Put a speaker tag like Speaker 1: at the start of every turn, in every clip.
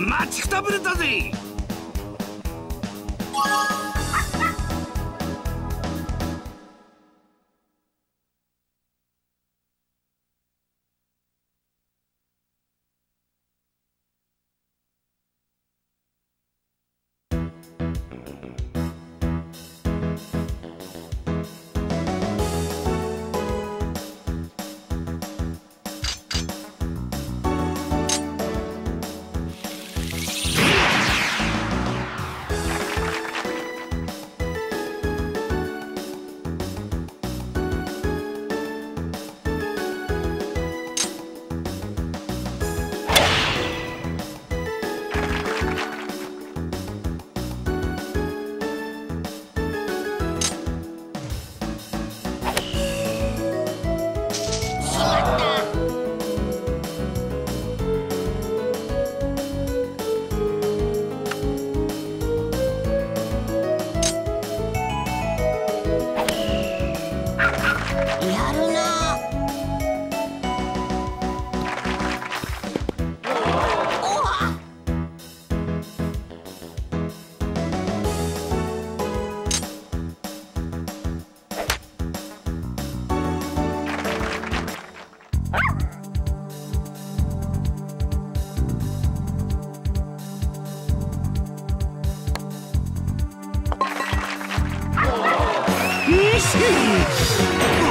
Speaker 1: マちくたぶれたぜ!
Speaker 2: やるな。よ
Speaker 1: し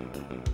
Speaker 2: Mm-hmm.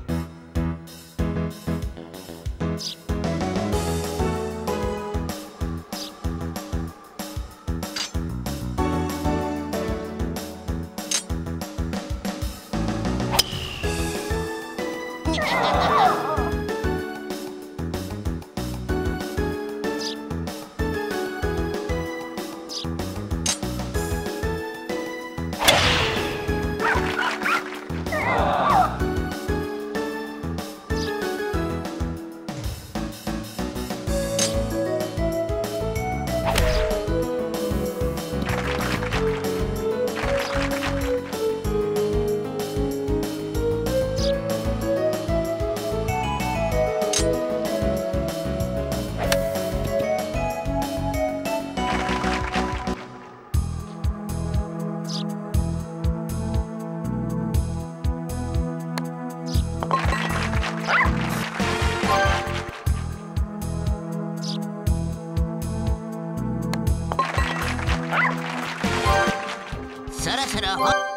Speaker 2: っ
Speaker 1: た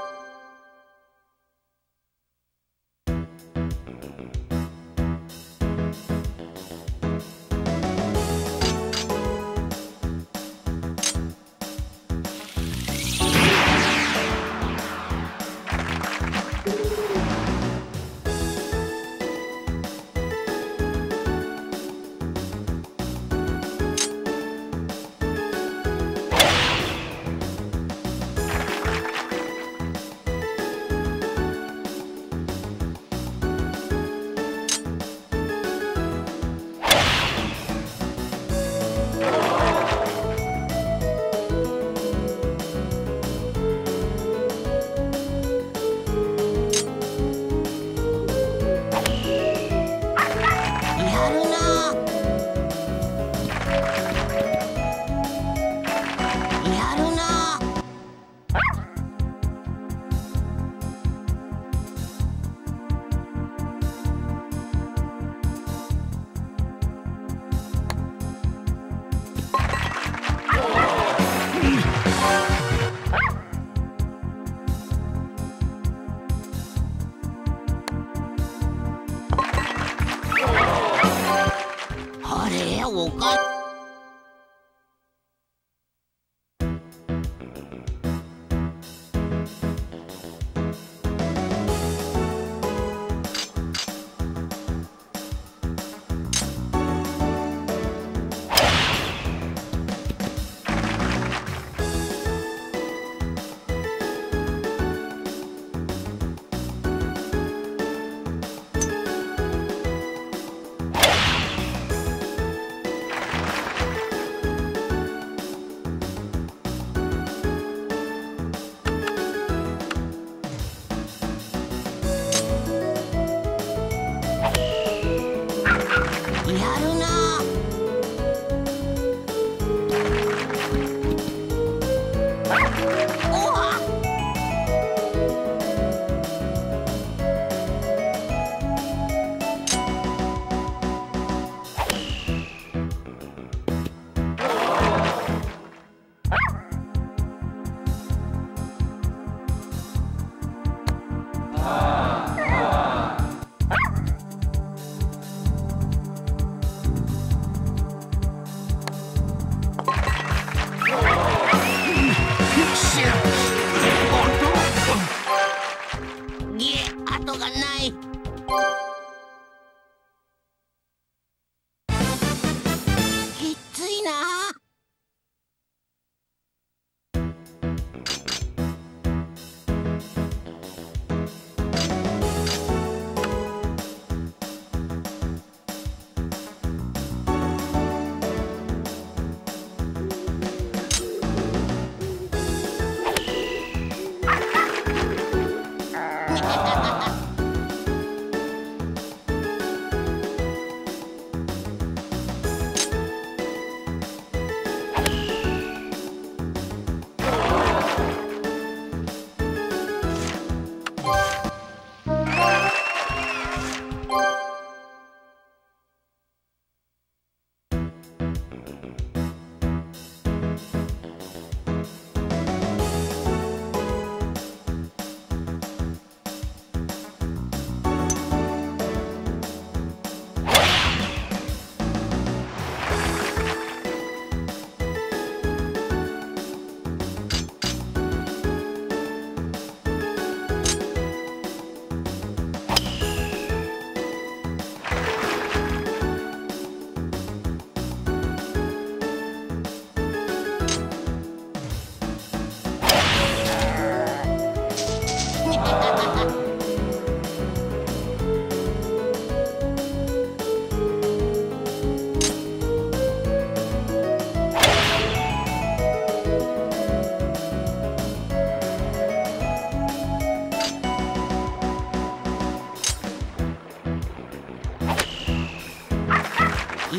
Speaker 1: お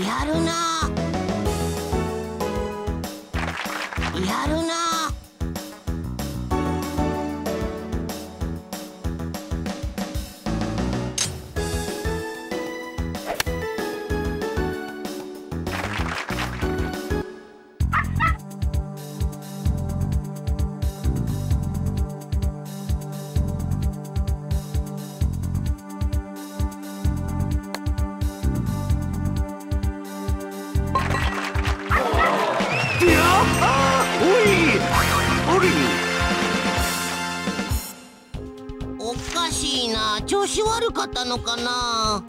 Speaker 1: やるなおかしいな。調子悪かったのかな。